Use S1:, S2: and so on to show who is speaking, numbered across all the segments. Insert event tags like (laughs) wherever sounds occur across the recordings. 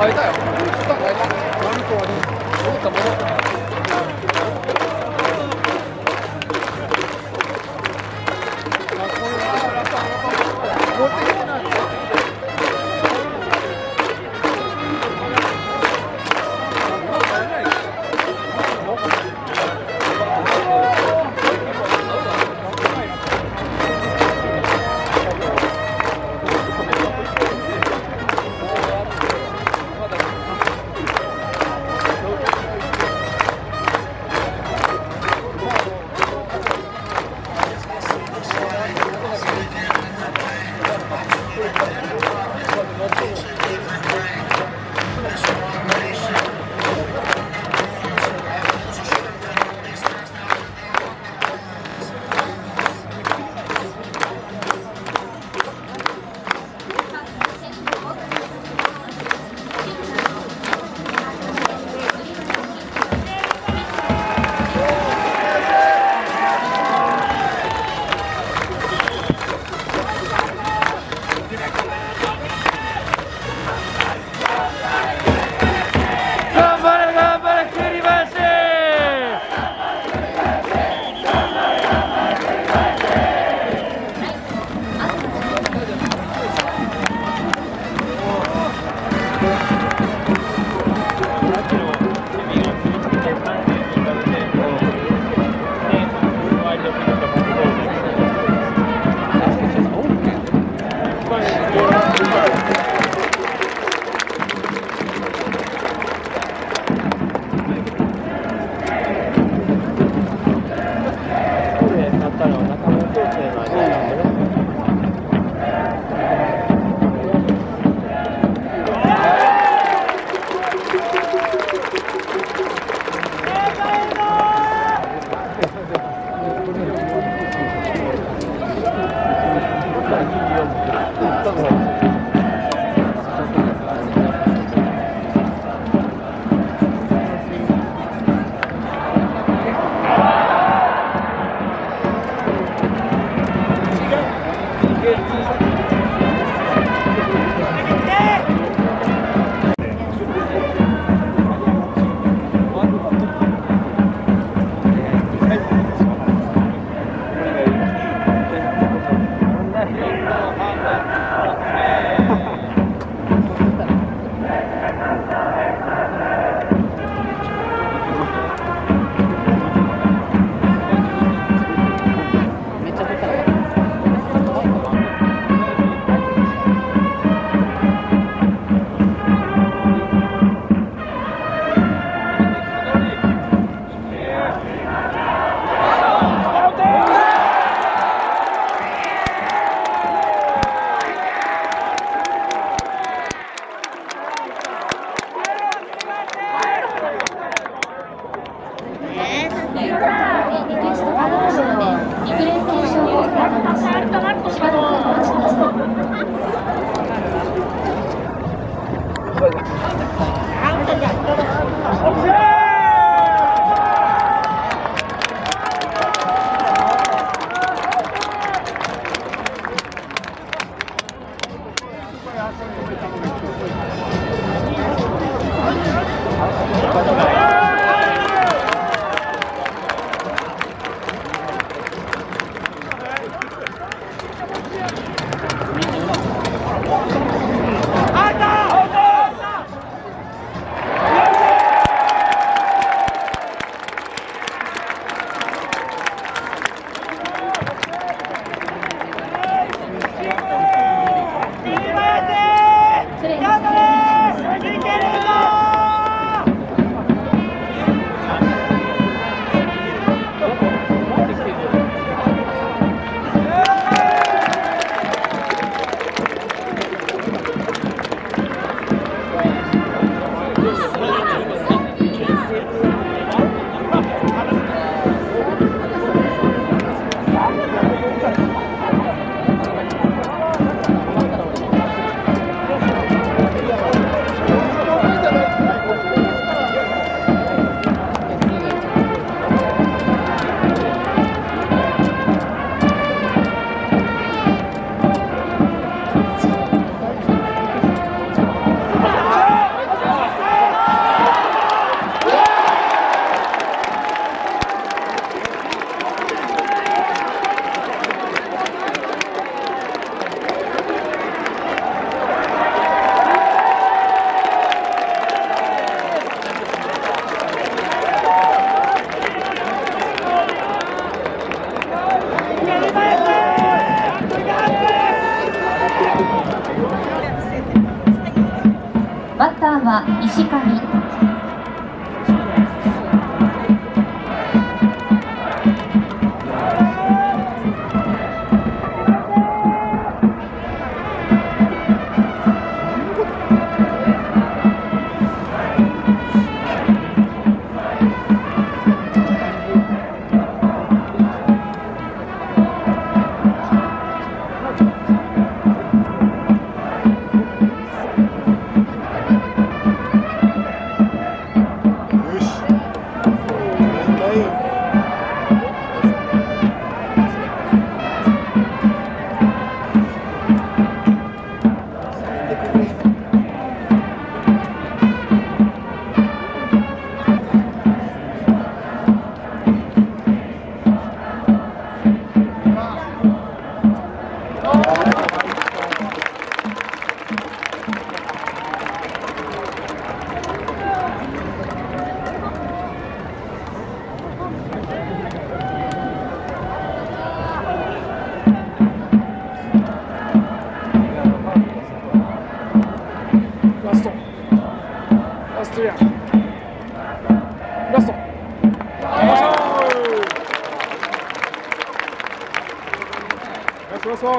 S1: 変えたよ。
S2: Tận hồn Yeah. (laughs)
S1: そうそう。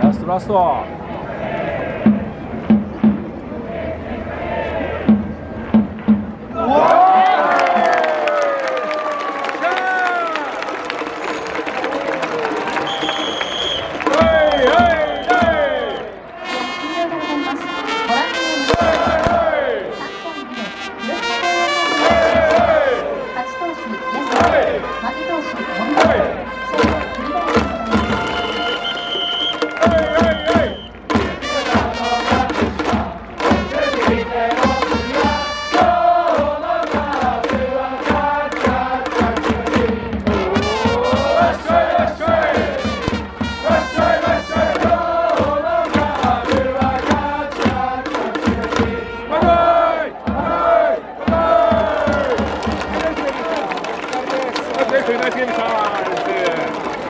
S1: ラストラスト。